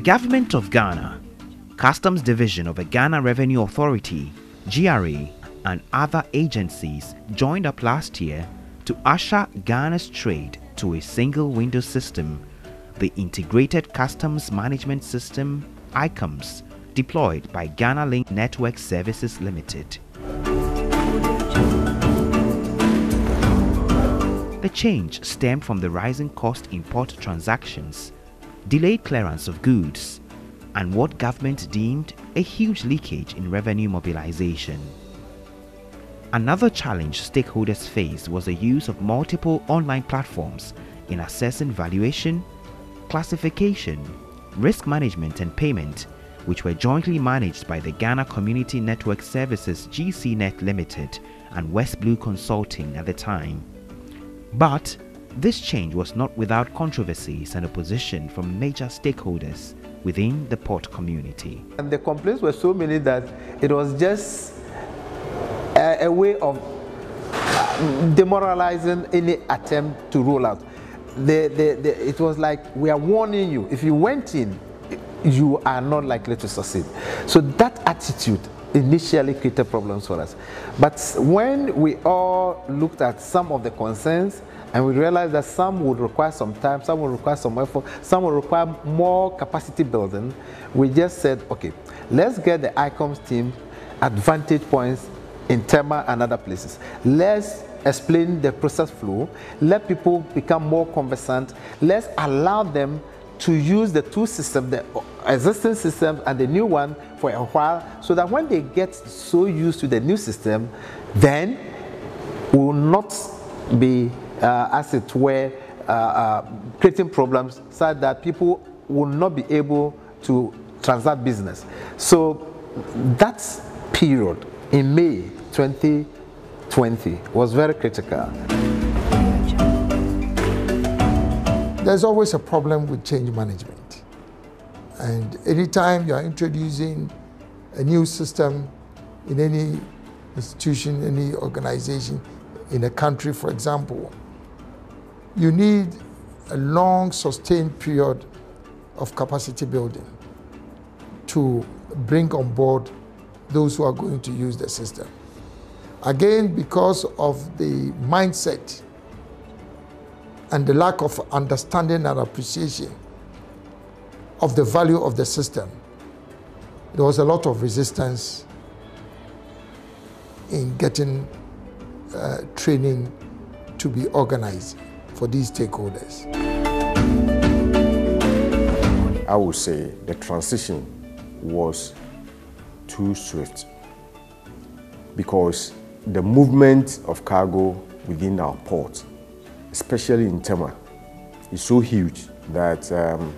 The government of Ghana, Customs Division of the Ghana Revenue Authority, GRA, and other agencies joined up last year to usher Ghana's trade to a single window system, the Integrated Customs Management System, ICUMS, deployed by Ghana Link Network Services Limited. The change stemmed from the rising cost import transactions, delayed clearance of goods, and what government deemed a huge leakage in revenue mobilization. Another challenge stakeholders faced was the use of multiple online platforms in assessing valuation, classification, risk management and payment, which were jointly managed by the Ghana Community Network Services GCNet Limited and West Blue Consulting at the time. But this change was not without controversies and opposition from major stakeholders within the port community. And the complaints were so many that it was just a, a way of uh, demoralizing any attempt to roll out. The, the, the, it was like we are warning you. If you went in, you are not likely to succeed. So that attitude initially created problems for us. But when we all looked at some of the concerns and we realized that some would require some time, some would require some effort, some would require more capacity building, we just said, okay, let's get the ICUMS team advantage points in Tema and other places. Let's explain the process flow, let people become more conversant, let's allow them to use the two systems, the existing system and the new one for a while, so that when they get so used to the new system, then will not be, uh, as it were, uh, uh, creating problems so that people will not be able to transact business. So that period in May 2020 was very critical. There's always a problem with change management. And anytime you're introducing a new system in any institution, any organization, in a country, for example, you need a long, sustained period of capacity building to bring on board those who are going to use the system. Again, because of the mindset and the lack of understanding and appreciation of the value of the system, there was a lot of resistance in getting uh, training to be organized for these stakeholders. I would say the transition was too swift because the movement of cargo within our port especially in Tema, is so huge that um,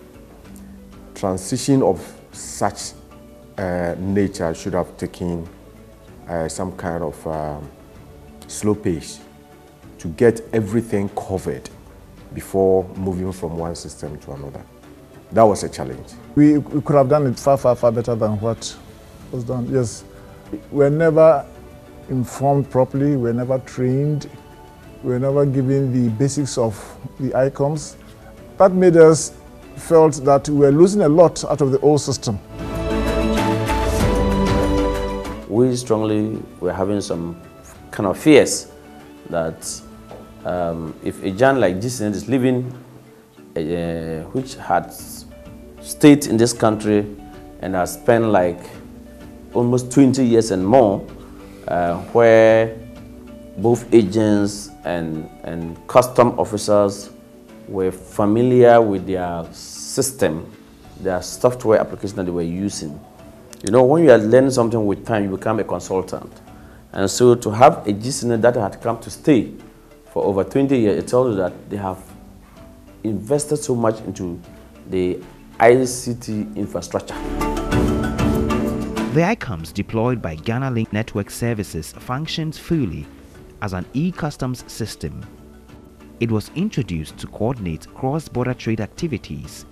transition of such uh, nature should have taken uh, some kind of um, slow pace to get everything covered before moving from one system to another. That was a challenge. We, we could have done it far, far, far better than what was done. Yes, we're never informed properly, we're never trained we were never given the basics of the ICUMS. That made us felt that we were losing a lot out of the old system. We strongly were having some kind of fears that um, if a giant like this is living, uh, which had stayed in this country and has spent like almost 20 years and more, uh, where both agents and, and custom officers were familiar with their system, their software application that they were using. You know, when you are learning something with time, you become a consultant. And so to have a GCNet that had come to stay for over 20 years, it tells you that they have invested so much into the ICT infrastructure. The ICUMS deployed by Ghana Link Network Services functions fully as an e-customs system. It was introduced to coordinate cross-border trade activities,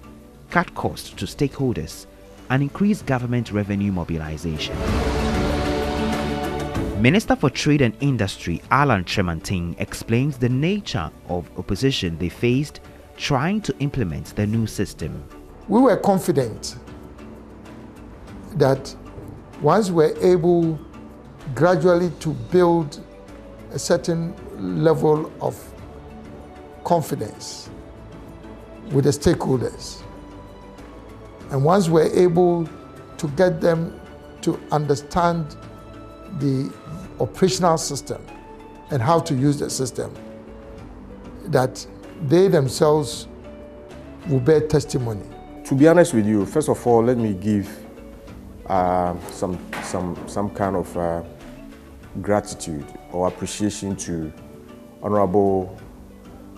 cut costs to stakeholders, and increase government revenue mobilization. Minister for Trade and Industry Alan Kyerematen explains the nature of opposition they faced trying to implement the new system. we were confident that once we're able gradually to build a certain level of confidence with the stakeholders, and once we're able to get them to understand the operational system and how to use the system, that they themselves will bear testimony. To be honest with you, first of all, let me give uh, some, some, some kind of uh, gratitude or appreciation to Honorable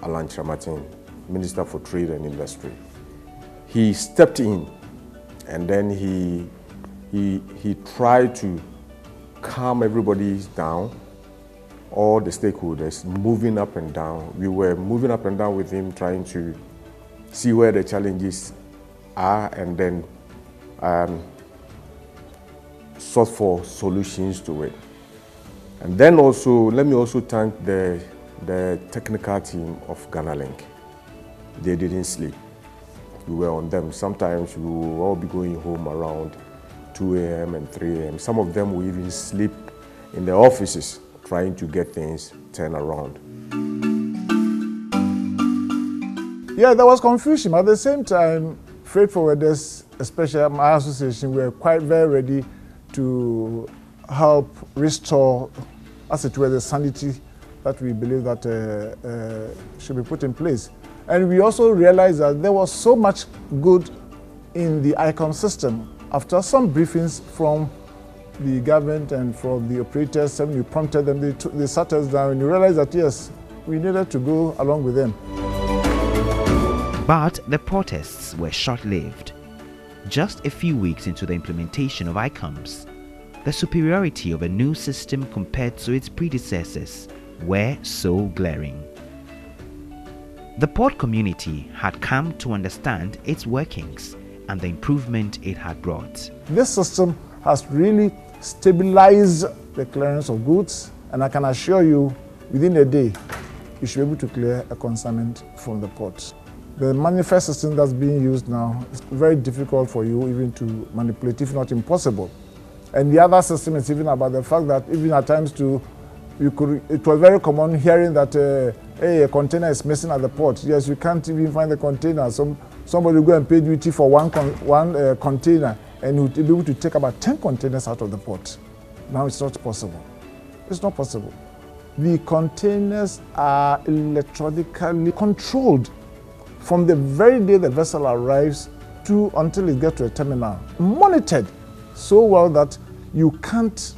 Alan Kyerematen, Minister for Trade and Industry. He stepped in and then he, he, he tried to calm everybody down, all the stakeholders moving up and down. We were moving up and down with him, trying to see where the challenges are and then um, sought for solutions to it. And then also, let me also thank the, the technical team of Ghana Link. They didn't sleep. We were on them. Sometimes we will all be going home around 2 a.m. and 3 a.m. Some of them will even sleep in their offices trying to get things turned around. Yeah, there was confusion. At the same time, freight forwarders, especially my association, were quite very ready to help restore, as it were, the sanity that we believe that uh, uh, should be put in place. And we also realized that there was so much good in the ICUMS system. After some briefings from the government and from the operators, when we prompted them, they, took, they sat us down and we realized that yes, we needed to go along with them. But the protests were short-lived. Just a few weeks into the implementation of ICUMS, the superiority of a new system compared to its predecessors were so glaring. The port community had come to understand its workings and the improvement it had brought. This system has really stabilized the clearance of goods and I can assure you within a day you should be able to clear a consignment from the port. The manifest system that's being used now is very difficult for you even to manipulate, if not impossible. And the other system is even about the fact that even at times to you could it was very common hearing that uh, hey a container is missing at the port. Yes, you can't even find the container. Some somebody will go and pay duty for one con, one uh, container and would be able to take about 10 containers out of the port. Now it's not possible. It's not possible. The containers are electronically controlled from the very day the vessel arrives to until it gets to a terminal, monitored so well that you can't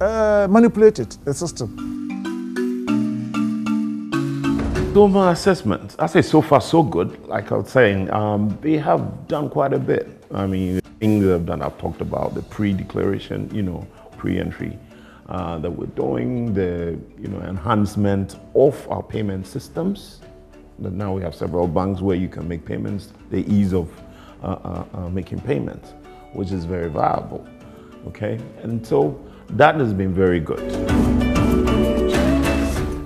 uh, manipulate it, the system. my assessment, I say so far so good. Like I was saying, um, they have done quite a bit. I mean, things they've done, I've talked about the pre-declaration, you know, pre-entry uh, that we're doing, the you know enhancement of our payment systems. That now we have several banks where you can make payments, the ease of uh, uh, uh making payments, which is very viable. Okay, and so that has been very good.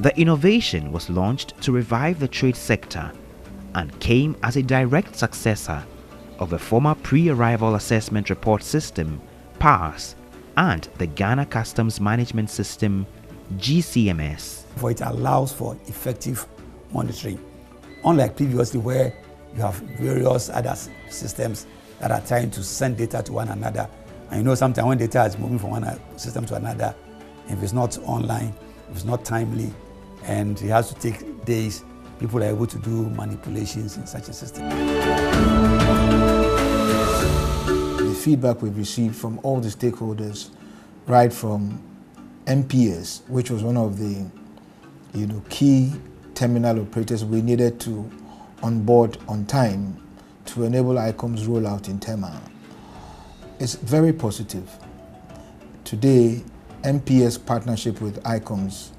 The innovation was launched to revive the trade sector and came as a direct successor of the former pre-arrival assessment report system PARS and the Ghana Customs Management System GCMS. For it allows for effective monitoring. Unlike previously where you have various other systems that are trying to send data to one another. And you know sometimes when data is moving from one system to another, if it's not online, if it's not timely, and it has to take days. People are able to do manipulations in such a system. The feedback we've received from all the stakeholders, right from MPS, which was one of the you know, key terminal operators we needed to onboard on time to enable ICUMS rollout in Tema. It's very positive. Today, MPS partnership with ICUMS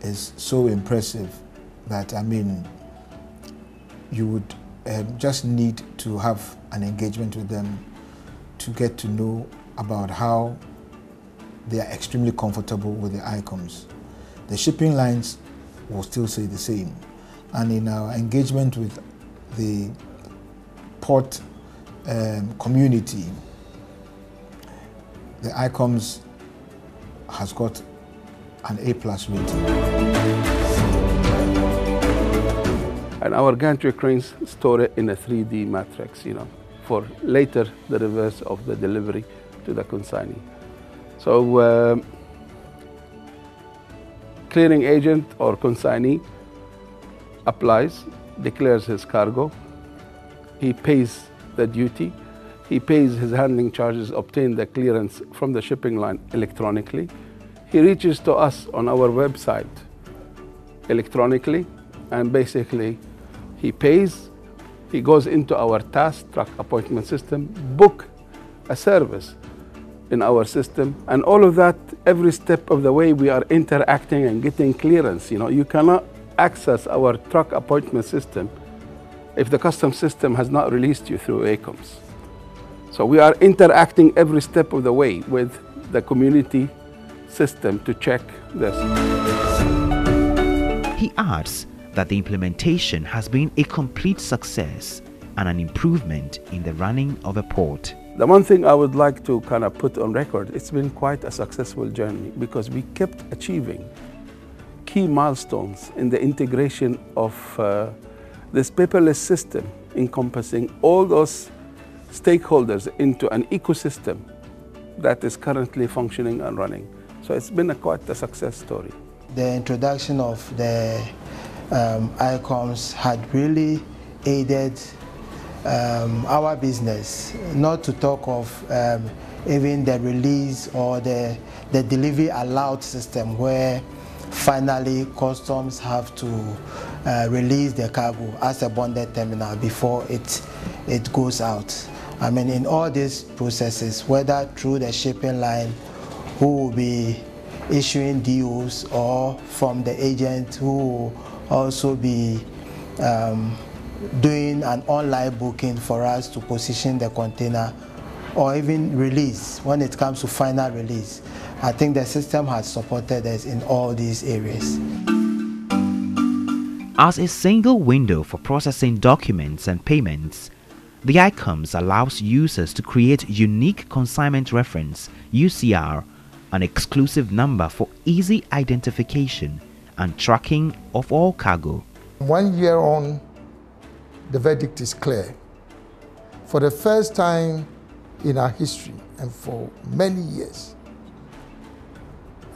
is so impressive that, I mean, you would um, just need to have an engagement with them to get to know about how they are extremely comfortable with the ICUMS. The shipping lines will still say the same. And in our engagement with the port um, community, the ICUMS has got an A plus rating. And our gantry cranes store it in a 3D matrix, you know, for later the reverse of the delivery to the consignee. So um, clearing agent or consignee applies, declares his cargo, he pays the duty, he pays his handling charges, obtain the clearance from the shipping line electronically. He reaches to us on our website electronically and basically he pays, he goes into our task truck appointment system, book a service in our system and all of that every step of the way we are interacting and getting clearance. You know you cannot access our truck appointment system if the custom system has not released you through ICUMS. So we are interacting every step of the way with the community system to check this. He adds that the implementation has been a complete success and an improvement in the running of a port. The one thing I would like to kind of put on record, it's been quite a successful journey because we kept achieving key milestones in the integration of uh, this paperless system encompassing all those stakeholders into an ecosystem that is currently functioning and running. So it's been a quite a success story. The introduction of the um, ICUMS had really aided um, our business, not to talk of um, even the release or the, the delivery allowed system where finally customs have to uh, release the cargo as a bonded terminal before it, it goes out. I mean, in all these processes, whether through the shipping line, who will be issuing deals, or from the agent who will also be um, doing an online booking for us to position the container or even release when it comes to final release. I think the system has supported us in all these areas. As a single window for processing documents and payments, the ICUMS allows users to create unique consignment reference UCR, an exclusive number for easy identification and tracking of all cargo. One year on, the verdict is clear. For the first time in our history and for many years,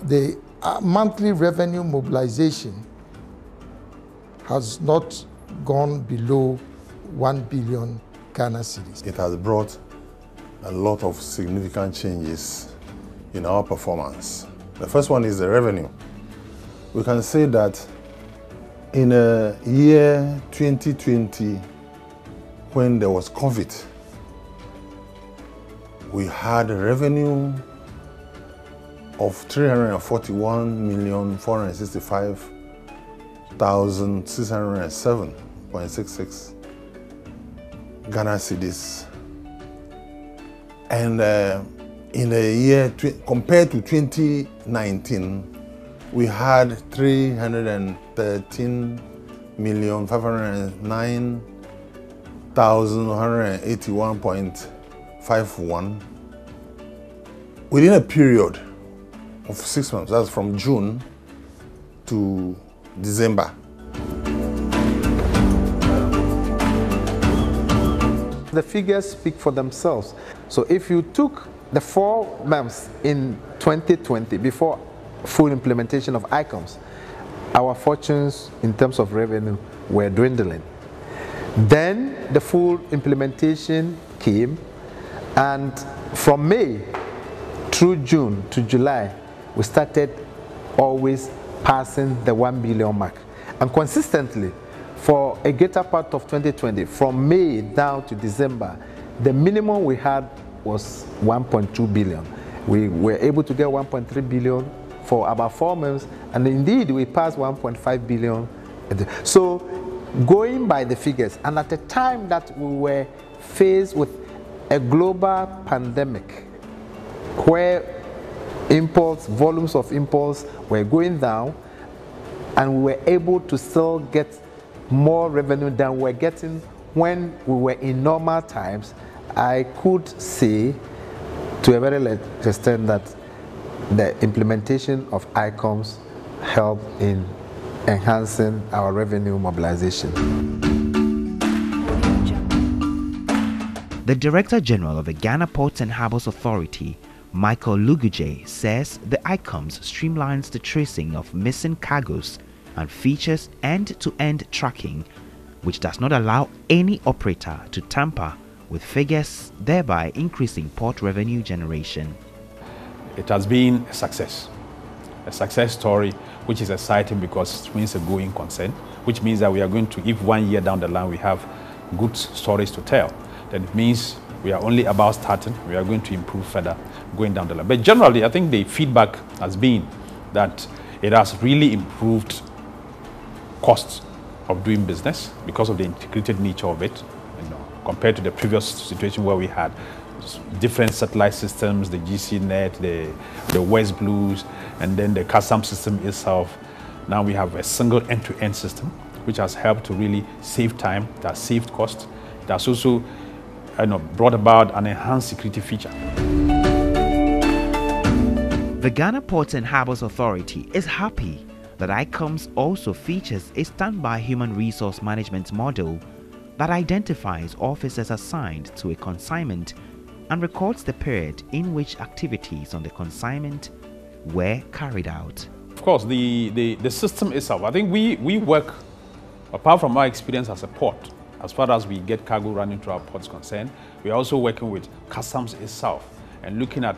the uh, monthly revenue mobilization has not gone below 1 billion Ghana cedis. It has brought a lot of significant changes in our performance. The first one is the revenue. We can say that in a year 2020, when there was COVID, we had a revenue of 341 million 465 1,607.66 Ghana cedis. And uh, in a year, compared to 2019, we had 313 million 509,181.51 within a period of six months. That's from June to December. The figures speak for themselves. So if you took the four months in 2020 before full implementation of ICUMS, our fortunes in terms of revenue were dwindling. Then the full implementation came, and from May through June to July, we started always passing the 1 billion mark. And consistently, for a greater part of 2020, from May down to December, the minimum we had was 1.2 billion. We were able to get 1.3 billion for about four months, and indeed we passed 1.5 billion. So, going by the figures, and at the time that we were faced with a global pandemic where imports, volumes of imports were going down, and we were able to still get more revenue than we we're getting when we were in normal times, I could say to a very large extent that the implementation of ICUMS helped in enhancing our revenue mobilization. The Director General of the Ghana Ports and Harbors Authority, Michael Luguje, says the ICUMS streamlines the tracing of missing cargoes and features end-to-end tracking, which does not allow any operator to tamper with figures, thereby increasing port revenue generation. It has been a success, a success story, which is exciting because it means a going concern, which means that we are going to, if one year down the line we have good stories to tell, then it means we are only about starting. We are going to improve further going down the line. But generally, I think the feedback has been that it has really improved costs of doing business because of the integrated nature of it, you know, compared to the previous situation where we had different satellite systems, the GCNet, the, the West Blues, and then the custom system itself. Now we have a single end-to-end -end system, which has helped to really save time, that saved cost. It has also you know, brought about an enhanced security feature. The Ghana Ports and Harbors Authority is happy that ICUMS also features a standby human resource management model that identifies officers assigned to a consignment and records the period in which activities on the consignment were carried out. Of course, the, the, the system itself, I think we, we work, apart from our experience as a port, as far as we get cargo running through our ports concerned, we are also working with customs itself and looking at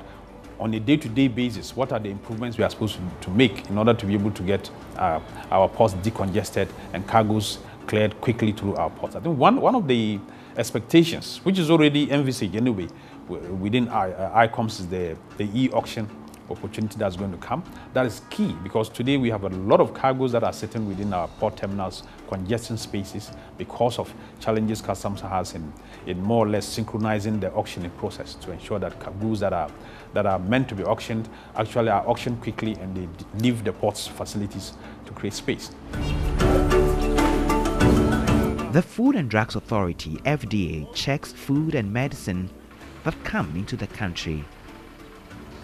on a day-to-day -day basis, what are the improvements we are supposed to, make in order to be able to get uh, our ports decongested and cargoes cleared quickly through our ports. I think one, one of the expectations, which is already envisaged anyway within uh, ICUMS is the, the e-auction opportunity that's going to come. That is key because today we have a lot of cargoes that are sitting within our port terminals, congestion spaces because of challenges customs has in, in more or less synchronizing the auctioning process to ensure that cargoes that are, that are meant to be auctioned actually are auctioned quickly and they leave the port's facilities to create space. The Food and Drugs Authority, FDA, checks food and medicine that come into the country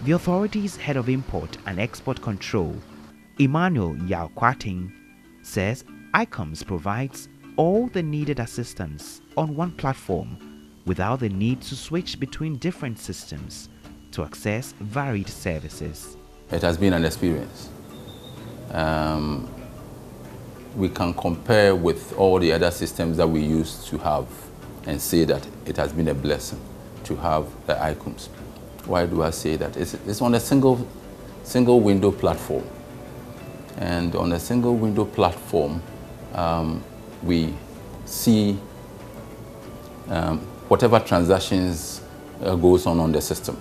the authority's head of import and export control, Emmanuel Yao Kwating, says ICUMS provides all the needed assistance on one platform without the need to switch between different systems to access varied services. It has been an experience. Um, we can compare with all the other systems that we used to have and say that it has been a blessing to have the ICUMS. Why do I say that? It's, it's on a single, single window platform. And on a single window platform, um, we see um, whatever transactions uh, goes on on the system.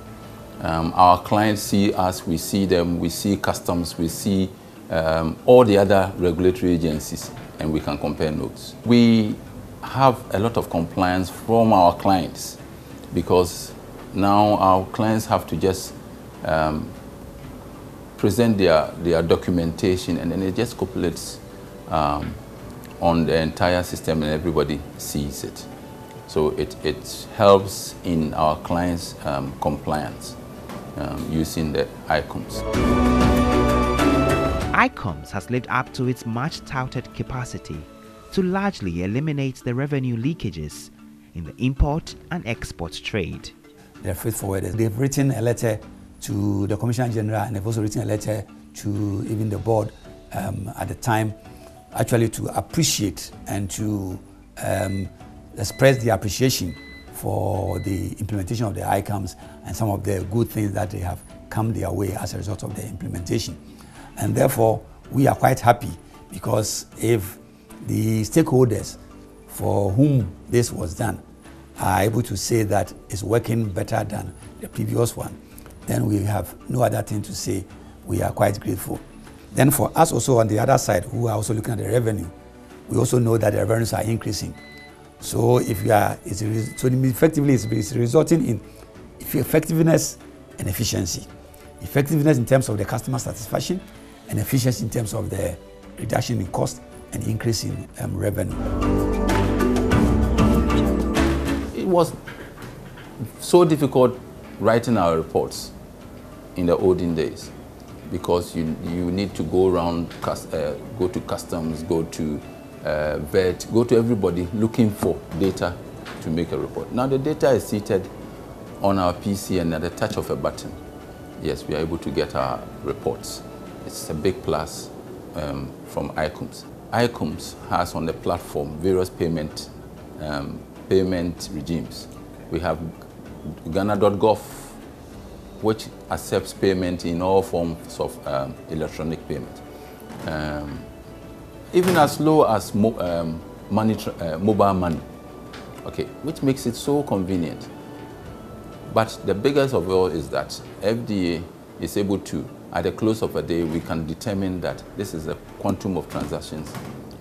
Um, our clients see us, we see them, we see customs, we see um, all the other regulatory agencies, and we can compare notes. We have a lot of compliance from our clients because now our clients have to just um, present their, their documentation and then it just copulates um, on the entire system and everybody sees it. So it, it helps in our clients' um, compliance um, using the ICUMS. ICUMS has lived up to its much touted capacity to largely eliminate the revenue leakages in the import and export trade they're freight forwarders. They've written a letter to the Commissioner General and they've also written a letter to even the board um, at the time, actually to appreciate and to um, express the appreciation for the implementation of the ICUMS and some of the good things that they have come their way as a result of the implementation. And therefore, we are quite happy because if the stakeholders for whom this was done are able to say that it's working better than the previous one, then we have no other thing to say. We are quite grateful. Then for us also on the other side, who are also looking at the revenue, we also know that the revenues are increasing. So if you are, it's, so effectively it's, it's resulting in effectiveness and efficiency. Effectiveness in terms of the customer satisfaction and efficiency in terms of the reduction in cost and increase in um, revenue. Was so difficult writing our reports in the olden days because you, you need to go around, uh, go to customs, go to uh, vet, go to everybody looking for data to make a report. Now the data is seated on our PC and at the touch of a button, yes, we are able to get our reports. It's a big plus um, from ICUMS. ICUMS has on the platform various payment, um, payment regimes. We have Ghana.gov, which accepts payment in all forms of um, electronic payment. Um, even as low as mo um, money uh, mobile money, okay, which makes it so convenient. But the biggest of all is that FDA is able to, at the close of a day, we can determine that this is a quantum of transactions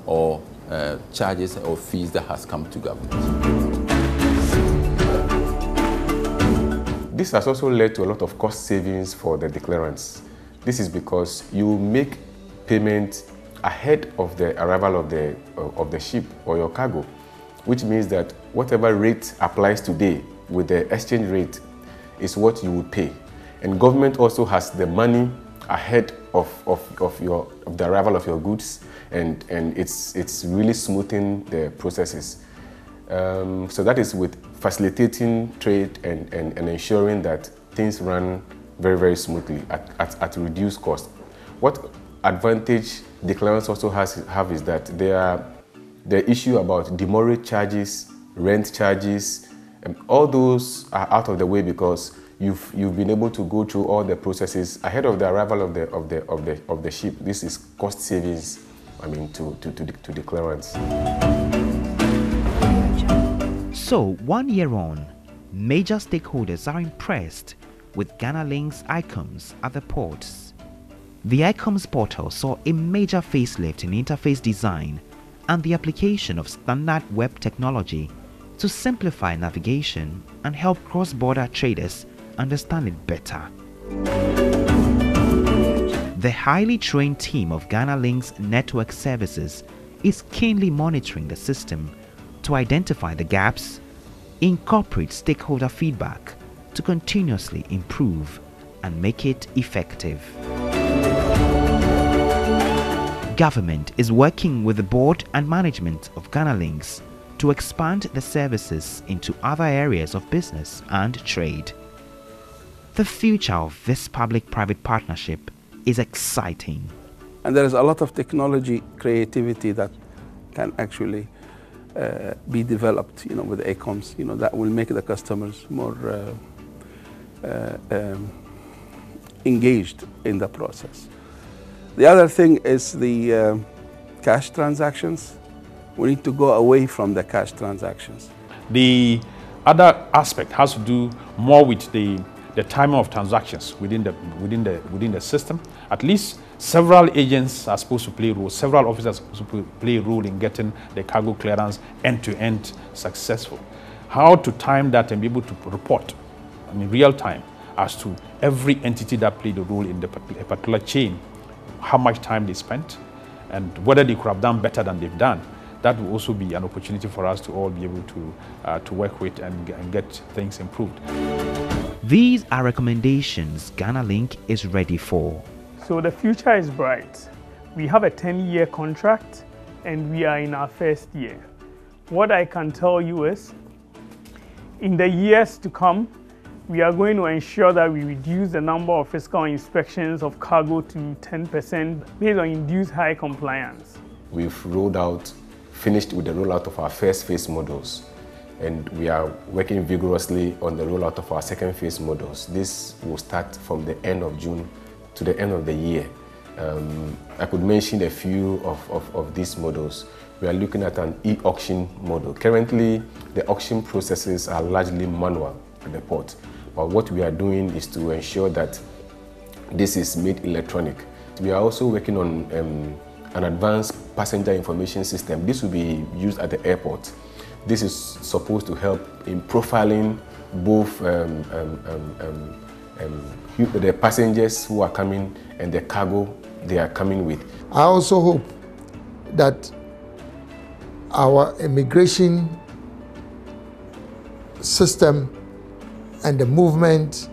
or uh, charges or fees that has come to government. This has also led to a lot of cost savings for the declarants. This is because you make payment ahead of the arrival of the, of the ship or your cargo, which means that whatever rate applies today with the exchange rate is what you will pay. And government also has the money ahead of, of, of, your, of the arrival of your goods and, and it's, it's really smoothing the processes. Um, so that is with facilitating trade and, and, and ensuring that things run very, very smoothly at, at, at reduced cost. What advantage the clients also has, have is that they are, the issue about demurrage charges, rent charges, um, all those are out of the way because you've, you've been able to go through all the processes ahead of the arrival of the, of the, of the, of the ship. This is cost savings, I mean, to, to, to, to. So, one year on, major stakeholders are impressed with Ghana Link's ICUMS at the ports. The ICUMS portal saw a major facelift in interface design and the application of standard web technology to simplify navigation and help cross-border traders understand it better. The highly trained team of Ghana Link's network services is keenly monitoring the system to identify the gaps, incorporate stakeholder feedback to continuously improve and make it effective. Government is working with the board and management of Ghana Links to expand the services into other areas of business and trade. The future of this public-private partnership is exciting. And there is a lot of technology creativity that can actually uh, be developed, you know, with ICUMS, you know, that will make the customers more uh, uh, um, engaged in the process. The other thing is the uh, cash transactions. We need to go away from the cash transactions. The other aspect has to do more with the, the timing of transactions within the, within, the, within the system. At least several agents are supposed to play a role, several officers are supposed to play a role in getting the cargo clearance end-to-end -end successful. How to time that and be able to report in real time as to every entity that played a role in the particular chain how much time they spent, and whether they could have done better than they've done. That will also be an opportunity for us to all be able to, uh, to work with and, and get things improved. These are recommendations Ghana Link is ready for. So the future is bright. We have a 10-year contract and we are in our first year. What I can tell you is, in the years to come, we are going to ensure that we reduce the number of physical inspections of cargo to 10% based on induced high compliance. We've rolled out, finished with the rollout of our first phase models, and we are working vigorously on the rollout of our second phase models. This will start from the end of June to the end of the year. Um, I could mention a few of, of, of these models. We are looking at an e-auction model. Currently, the auction processes are largely manual at the port. But what we are doing is to ensure that this is made electronic. We are also working on um, an advanced passenger information system. This will be used at the airport. This is supposed to help in profiling both um, um, um, um the passengers who are coming and the cargo they are coming with. I also hope that our immigration system and the movement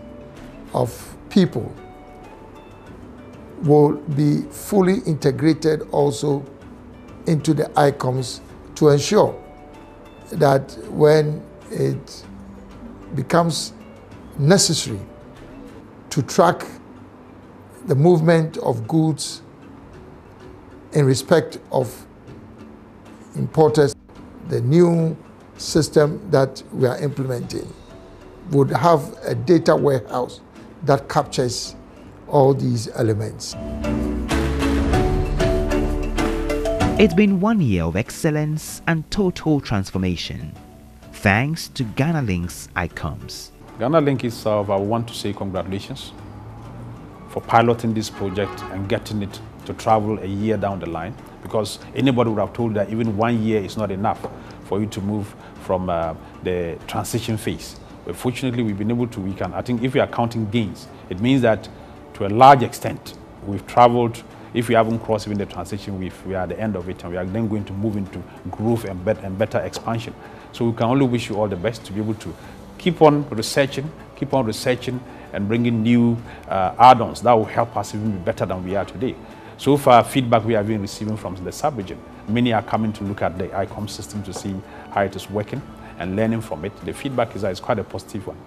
of people will be fully integrated also into the ICUMS to ensure that when it becomes necessary to track the movement of goods in respect of importers, the new system that we are implementing would have a data warehouse that captures all these elements. It's been one year of excellence and total transformation, thanks to Ghana Link's ICUMS. Ghana Link itself, I want to say congratulations for piloting this project and getting it to travel a year down the line because anybody would have told that even one year is not enough for you to move from uh, the transition phase. But fortunately, we've been able to, we can, I think if we are counting gains, it means that to a large extent, we've traveled, if we haven't crossed even the transition, we we are at the end of it and we are then going to move into growth and, bet and better expansion. So we can only wish you all the best to be able to keep on researching, keep on researching and bringing new uh, add-ons that will help us even be better than we are today. So far, feedback we have been receiving from the sub-region, many are coming to look at the ICUMS system to see how it is working and learning from it. The feedback is, is quite a positive one.